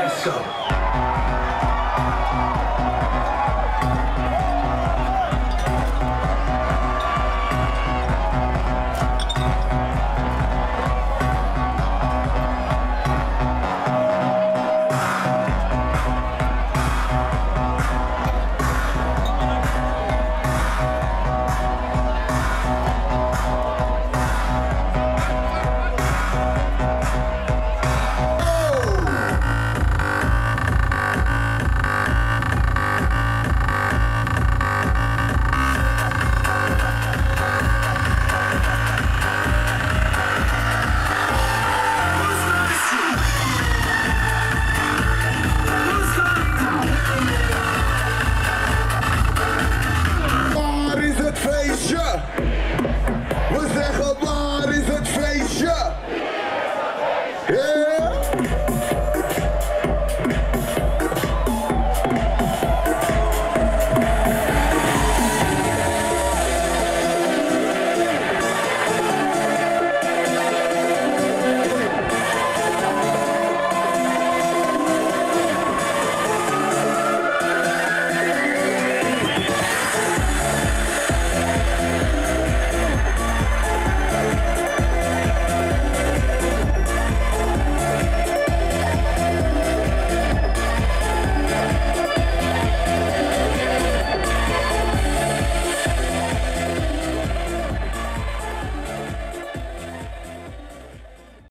That's so. Yeah.